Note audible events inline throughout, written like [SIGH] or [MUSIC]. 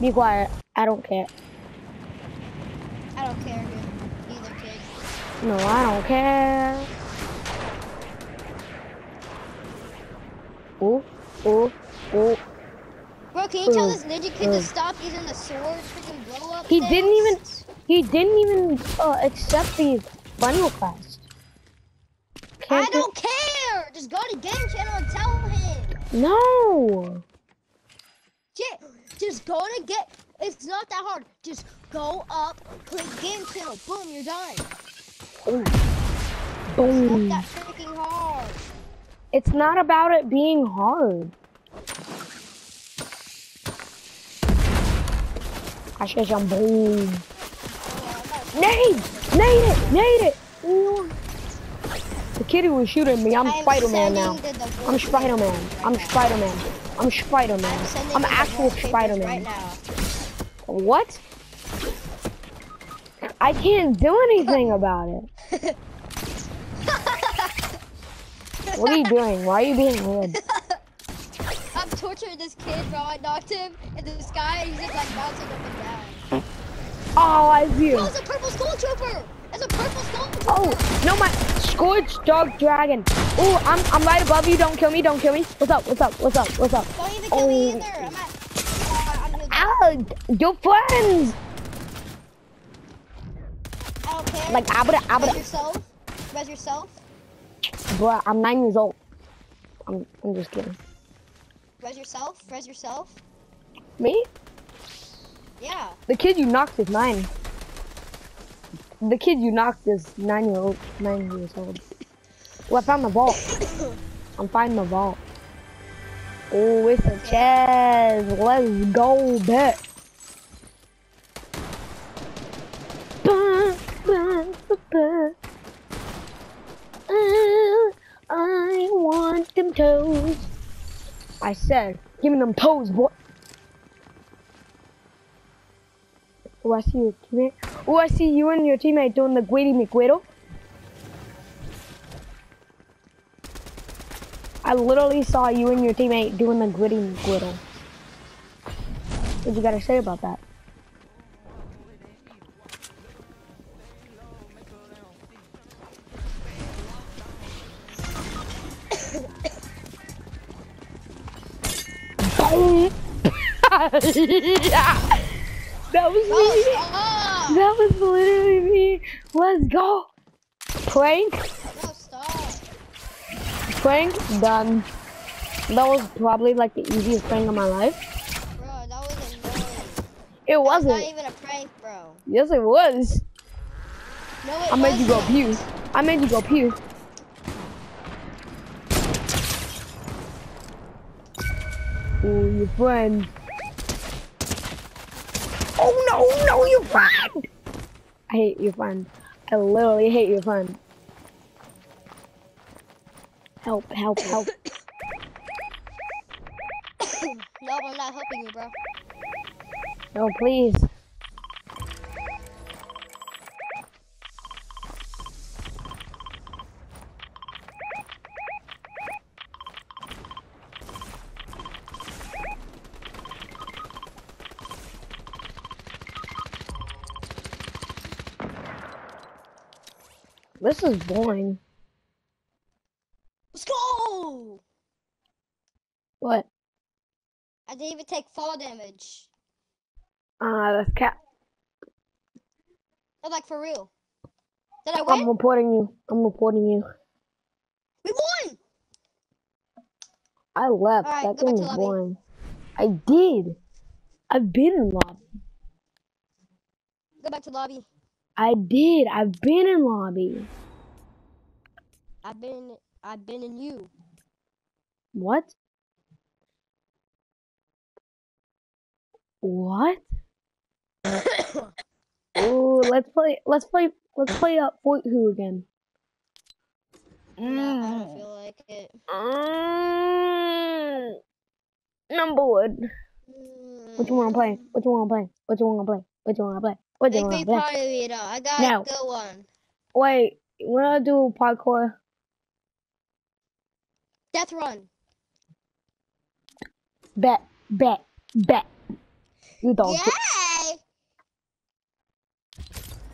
Be quiet. I don't care. I don't care either kid. No, I don't care. Ooh, ooh, ooh. Bro, can you tell this ninja kid ugh. to stop using the sword freaking blow up? He didn't even he didn't even uh, accept the bundle quest. I Can't don't care. Just go to game channel and tell him. No. J- Just go to get. It's not that hard. Just go up, click game channel. Boom, you're done. Ooh. Not oh. that freaking hard. It's not about it being hard. I should jump boom. Nade! Nade it! Nade it! Ooh. The kid who was shooting me, I'm Spider-Man now. I'm Spider-Man. I'm. Spider-Man. I'm Spider-Man. I'm I'm actual Spider-Man. right. What? I can't do anything [LAUGHS] about it. [LAUGHS] What are you doing? Why are you being weird? I'm torturing this kid, bro. I knocked him in the sky and he's just like bouncing up and down. Oh, I see Bro, you. it's a purple skull trooper! A purple skull! Oh, no, my Scorched Dog Dragon. Oh, I'm, I'm right above you. Don't kill me. Don't kill me. What's up? What's up? What's up? What's up? Don't even kill me Oh. either! I'm at. Your friends. I don't care. Like, abra, Res abra. yourself. Res yourself. Bruh, I'm nine years old. I'm, I'm just kidding. Res yourself. Res yourself. Me? Yeah. The kid you knocked is nine. The kid you knocked is nine year old, nine years old. Oh, I found the vault. I'm finding the vault. Oh, it's a chest. Let's go, bet. Ba, ba, ba, ba. Uh, I want them toes. I said, give me them toes, boy. Oh, I see your teammate. Oh, I see you and your teammate doing the Guidi McGuido. I literally saw you and your teammate doing the Guidi McGuido. What you gotta say about that? [LAUGHS] [LAUGHS] Boom! That was me. stop! That was literally me. Let's go. Prank, No, stop. prank, done. That was probably like the easiest prank of my life. Bro, that was annoying. It That's not wasn't. even a prank, bro. Yes, it was. No, it I made you go wasn't. pew. I made you go pew. Ooh, your friend. Oh no, no, your friend. I hate your friend. I literally hate your friend. Help, help, help. [COUGHS] No, I'm not helping you, bro. No, please. This is boring. Let's go! What? I didn't even take fall damage. Ah, that's cat. No, like for real. Did I win? I'm reporting you. I'm reporting you. We won! I left. Alright, that game was boring. I did. I've been in lobby. Go back to lobby. I did. I've been in lobby. I've been, I've been in you. What? What? [COUGHS] Oh, let's play. Let's play. Let's play up Fort Who again. No, I don't feel like it. Mm. I'm bored. What you wanna play? What you wanna play? What you wanna play? What you wanna play? What you Make me wanna play? part of it. though. I got No. a good one. Wait, when I do parkour, Death run. bet, bet, bet. You don't. Yay!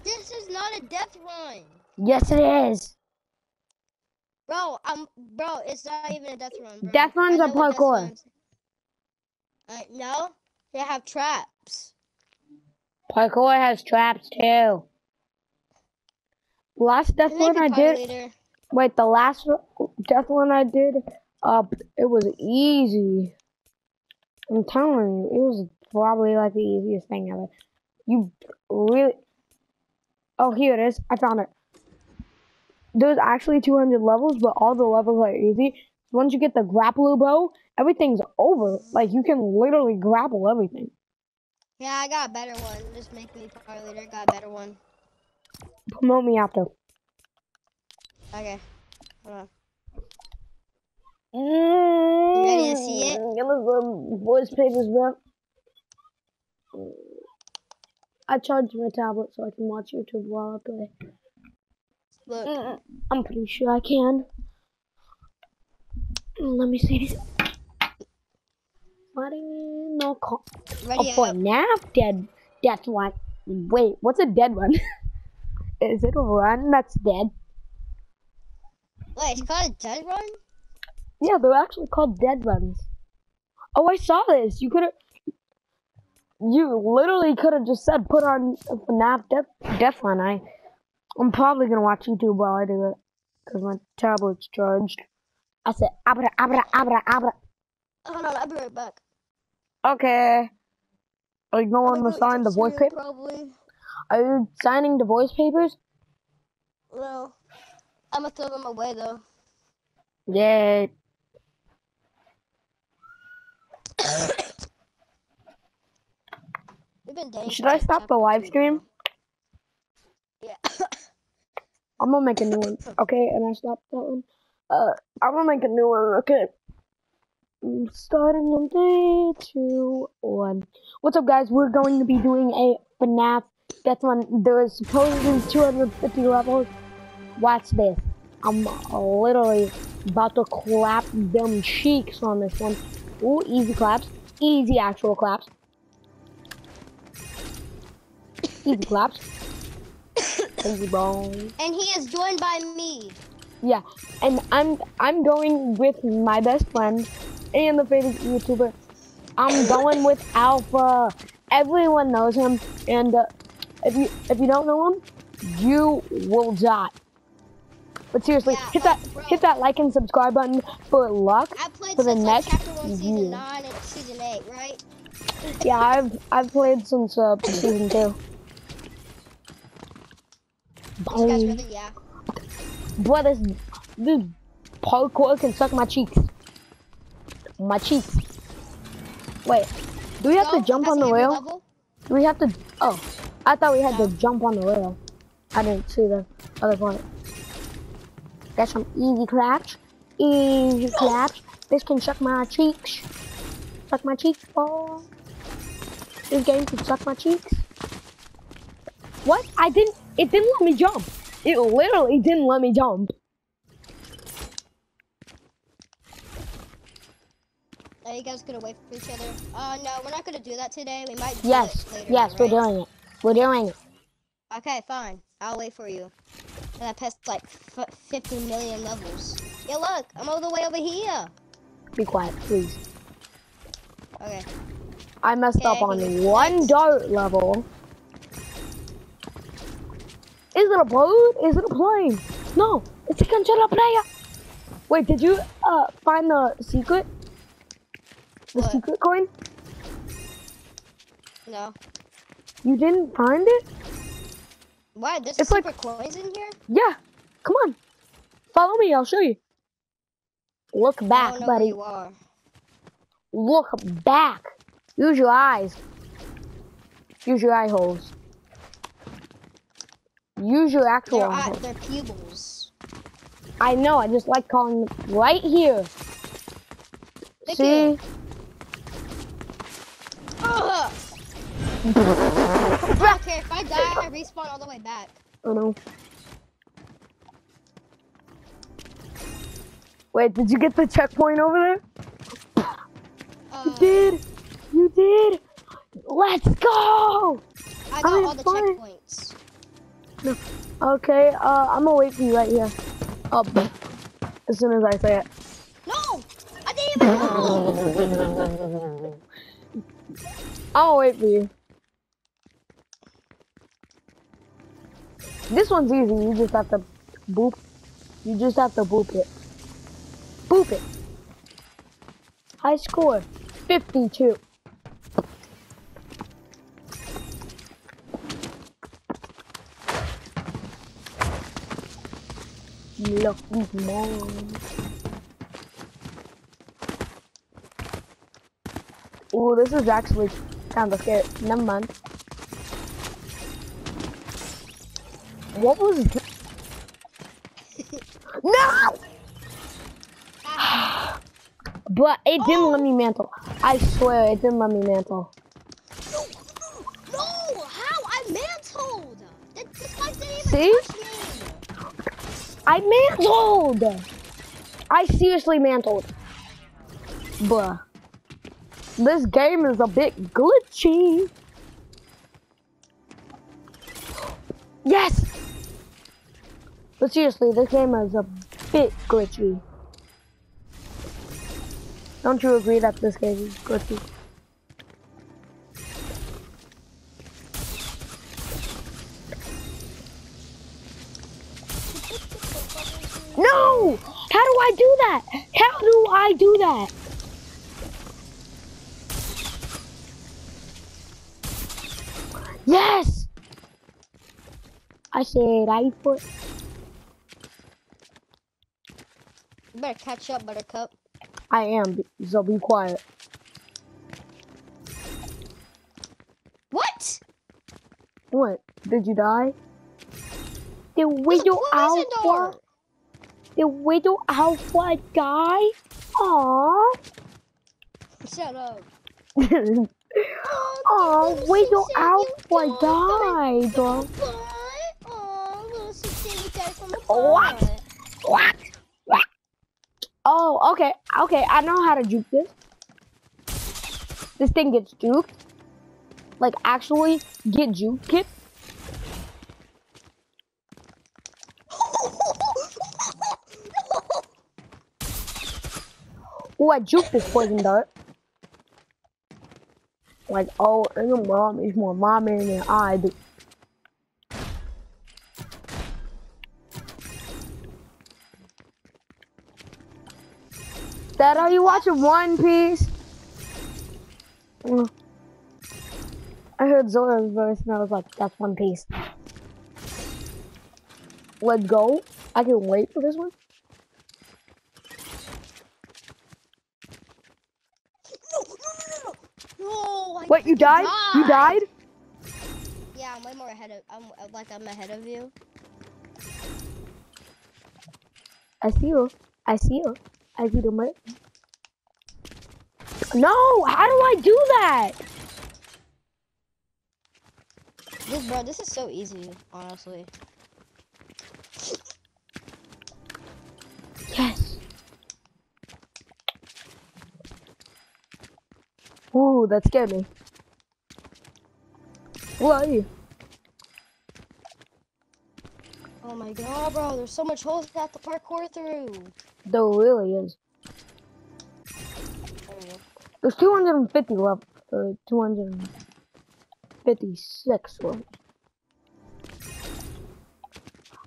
This is not a death run. Yes, it is. Bro, um, bro, it's not even a death run. Bro. Death runs are parkour. Uh, no, they have traps. Parkour has traps too. Last death one I did. later- Wait, the last death one I did. Uh, it was easy. I'm telling you, it was probably like the easiest thing ever. You really. Oh, here it is. I found it. There's actually 200 levels, but all the levels are easy. Once you get the grapple bow, everything's over. Like you can literally grapple everything. Yeah, I got a better one. Just make me probably later. Got a better one. Promote me after. Okay. Hold on. Mm, ready to see it? Give us the voice papers, bro. I charged my tablet so I can watch YouTube while I play. Look. Mm, I'm pretty sure I can. Let me see this. Fighting no call. Oh, Ready for up. nap dead. Death one. Wait, what's a dead one? [LAUGHS] Is it a run that's dead? Wait, it's called a dead run? Yeah, they're actually called dead runs. Oh, I saw this. You could have. You literally could have just said put on a FNAF death, death run. I, I'm probably gonna watch YouTube while I do it because my tablet's charged. I said abra abra abra abra. Hold on, I'll be right back. Okay. Are you going to sign the voice paper? paper? Probably. Are you signing the voice papers? No. I'm gonna throw them away though. Yeah. [COUGHS] We've been dating Should I stop the live stream? Yeah. [COUGHS] I'm gonna make a new one. Okay, and I stopped that one. Uh, I'm gonna make a new one. Okay. Starting in three, two, one. What's up, guys? We're going to be doing a FNAF. That's one. There is supposedly 250 levels. Watch this. I'm literally about to clap them cheeks on this one. Ooh, easy claps. Easy actual claps. Easy claps. Easy bones. and he is joined by me. Yeah, and I'm I'm going with my best friend and the favorite YouTuber. I'm going with Alpha. Everyone knows him, and uh, if you if you don't know him, you will die. But seriously, Yeah, hit like, that bro. hit that like and subscribe button for luck. For the since like next chapter one, season year. nine, and season eight, right? Yeah, I've I've played since uh, season two. This guy's really yeah. Boy, this this parkour can suck my cheeks. My cheeks. Wait, do we have to jump on the rail? level. Do we have to? Oh, I thought we had No. to jump on the rail. I didn't see the other part. Got some easy claps. Easy claps. This can suck my cheeks. Suck my cheeks, boy. This game can suck my cheeks. What? I didn't. It didn't let me jump. It literally didn't let me jump. You guys gonna wait for each other? Uh, no, we're not gonna do that today. We might. Yes, later, yes, we're doing it. We're doing it. Okay, fine. I'll wait for you. And I passed like f 50 million levels. Yeah, look, I'm all the way over here. Be quiet, please. Okay. I messed up Okay, on next. one dart level. Is it a boat? Is it a plane? No, it's a controller player. Wait, did you uh find the secret? The What? secret coin? No. You didn't find it? Why? There's It's like- super coins in here? Yeah. Come on. Follow me, I'll show you. Look back, don't know where buddy. Look back. Use your eyes. Use your eye holes. Use your actual They're, eye holes. they're pupils. I know, I just like calling them right here. Thank See? you. I don't care. If I die, I respawn all the way back. Oh no. Wait, did you get the checkpoint over there? You Uh, did. You did. Let's go! I got I'm all the fine. checkpoints. Okay, uh, I'm gonna wait for you right here. Up. As soon as I say it. No! I didn't even know! [LAUGHS] Gonna wait for you. This one's easy. You just have to boop. You just have to boop it. Boop it. High score, 52. Lucky mom. Oh, this is actually kind of scary. Never mind. What was [LAUGHS] No! but it didn't oh! let me mantle. I swear it didn't let me mantle. No! No! How? I mantled! That, this guy didn't even See? touch me! I mantled! I seriously mantled. Bruh. This game is a bit glitchy. Yes! But seriously, this game is a bit glitchy. Don't you agree that this game is glitchy? No! How do I do that? How do I do that? Yes! I said I put. You better catch up, Buttercup. I am, so be quiet. What? What? Did you die? The widow close the door. alpha. The widow alpha die? Aww. Shut up. [LAUGHS] Oh, widow alpha died. Died from a What? butt. What? What? Oh, okay, okay. I know how to juke this. This thing gets juked. Like, actually get juked. [LAUGHS] Get. Oh, I juked this poison dart. Like, oh, and your mom is more mommy than I do. Dad, are you watching One Piece? I heard Zoro's voice and I was like, that's One Piece. Let's go. I can wait for this one. No, no, no, no, no. No, I Wait, you freaking died? You died? Yeah, I'm way more ahead of. I'm like I'm ahead of you. I see you. I see you. I see the mate. No, how do I do that? This, bro, this is so easy, honestly. Yes. Ooh, that scared me. Who are you? Oh my god, bro, there's so much holes I have to parkour through. There really is. There's 250 left. Uh, 256 left.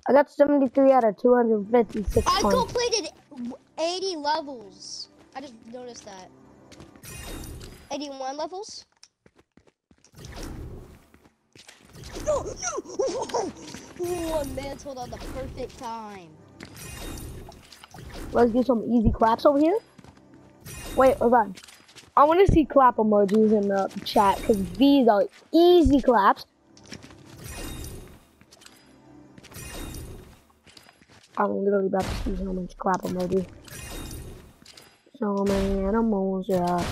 I got 73 out of 256 I points. completed 80 levels. I just noticed that. 81 levels? No, no! [LAUGHS] Ooh, I mantled on the perfect time. Let's do some easy claps over here. Wait, hold on. I want to see clap emojis in the chat because these are easy claps. I'm literally about to see how much clap emoji. So many animals, yeah.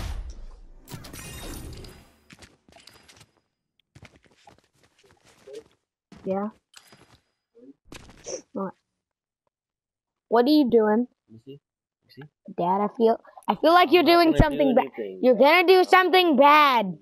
Yeah. What? What are you doing? You see? You see? Dad, I feel I feel like you're doing do something bad. You're gonna do something bad.